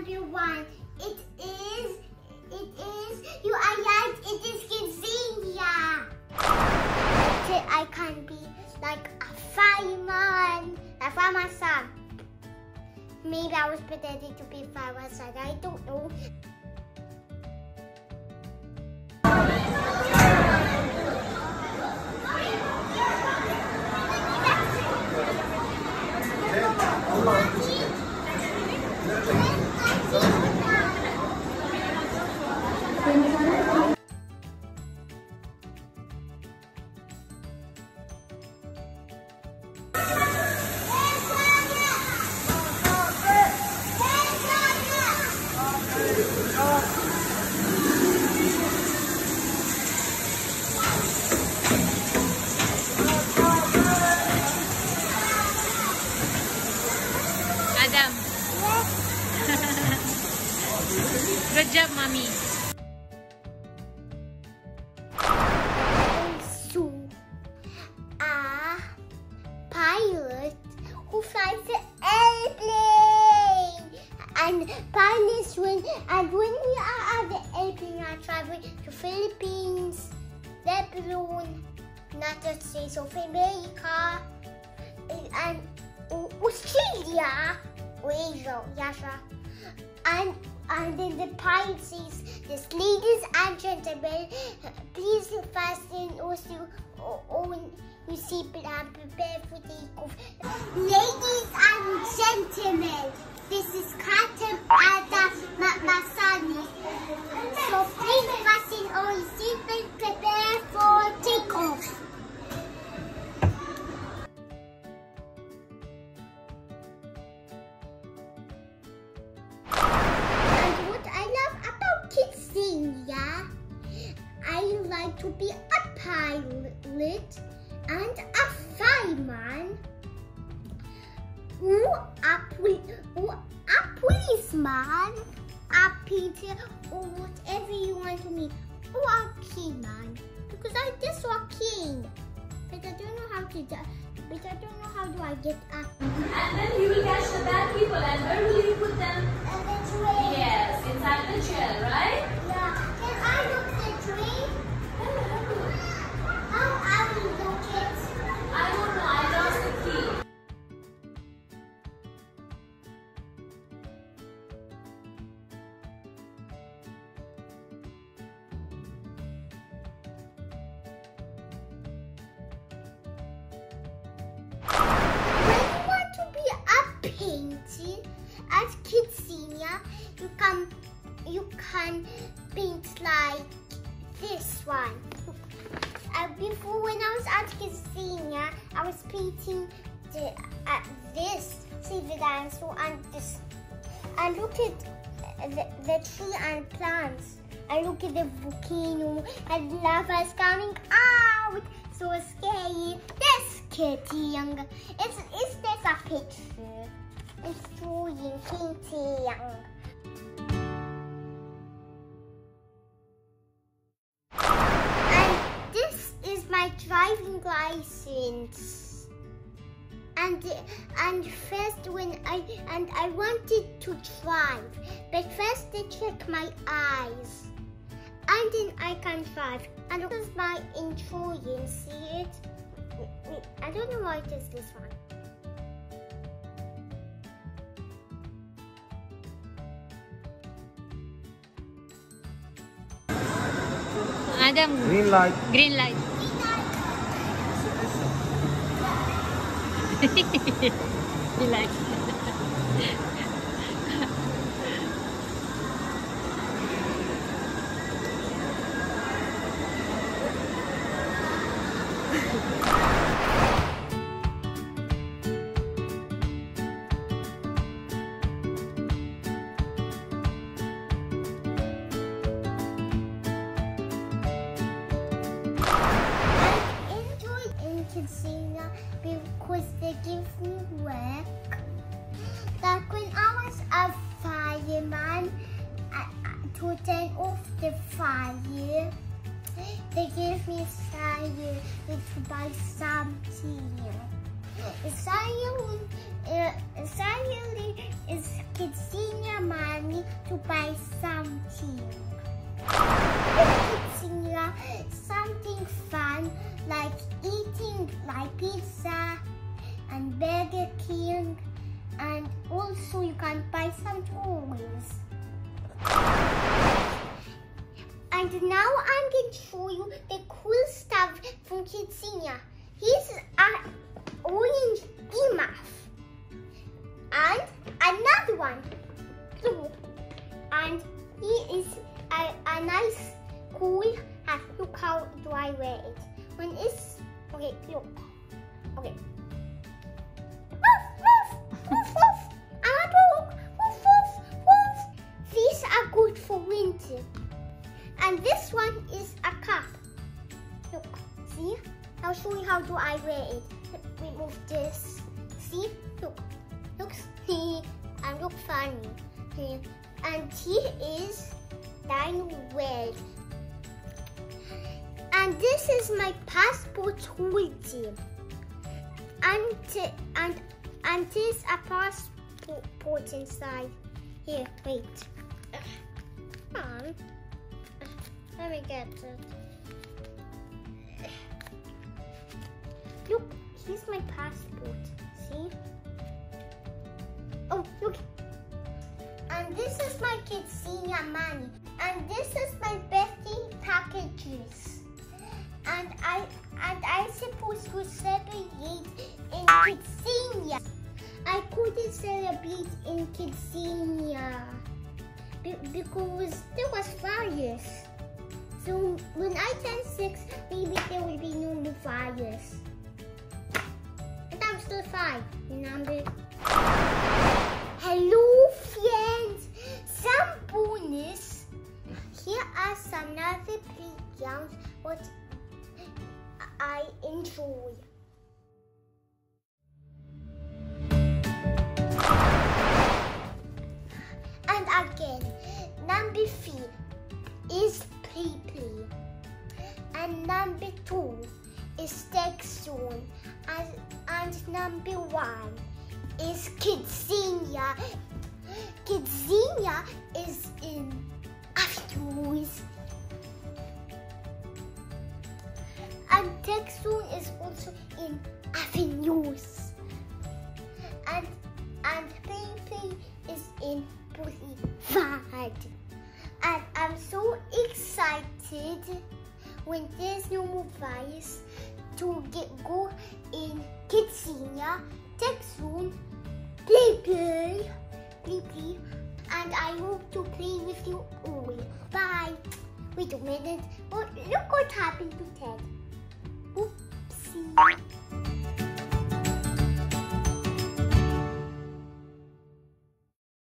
number one. It is, it is, you are right, it is Kidzania. I can be like a fireman, a fireman son. Maybe I was pretending to be fireman son, I don't know. Adam. Good job, mommy. So, a pilot who flies an airplane. And pilots when and when we are at the airplane are traveling to Philippines, Lebanon, United States of America, and Australia, Asia, sure. And and in the says, "This ladies and gentlemen, please fasten also own your seatbelt and prepare for takeoff." Ladies and gentlemen, this is Captain Ada Masani. About Kidzania, I like to be a pilot and a fireman, or a, poli- or a policeman, a painter, or whatever you want to be, or a keyman. Because I just saw king, but I don't know how to do. But I don't know how do I get up. And then you will catch the bad people and where will you put them? And the train. Yes, inside the chair, right? Yeah. Can you can paint like this one. Uh, before when I was at Senior, I was painting the, uh, this see the dinosaur and this and look at the, the tree and plants. I look at the volcano and lava is coming out. So scary. This kitty. Is, is this a picture? It's drawing painting. Driving license. And and first when I and I wanted to drive, but first they check my eyes. And then I can drive. And this is my insurance, see it? I don't know why it is this one. Adam. Green light. Green light. Relax. I enjoy in casino because they give me work. Like when I was a fireman, I, I- to turn off the fire, they gave me fire to buy something. Saya uh, saya is casino money to buy something. Senior, something fun like eating my pizza and Burger King and also you can buy some toys. And now I'm going to show you the cool stuff from Kidzania. Here's an See? Look. Looks and look funny. And here is Dino World. And this is my passport holder. And and and there's a passport inside. Here, wait. Come on. Let me get it. Look, here's my passport. See? Oh, look. And this is my senior money. And this is my birthday packages. And I and I supposed to celebrate in senior. I couldn't celebrate in senior be because there was fires. So when I turn six, maybe there will be no fires. Five. Number. In Boulevard. And I'm so excited when there's no more virus to get go in Kidzania, Tekzone, play play, play play, and I hope to play with you all. Bye. Wait a minute. Oh, look what happened to Ted. Oopsie.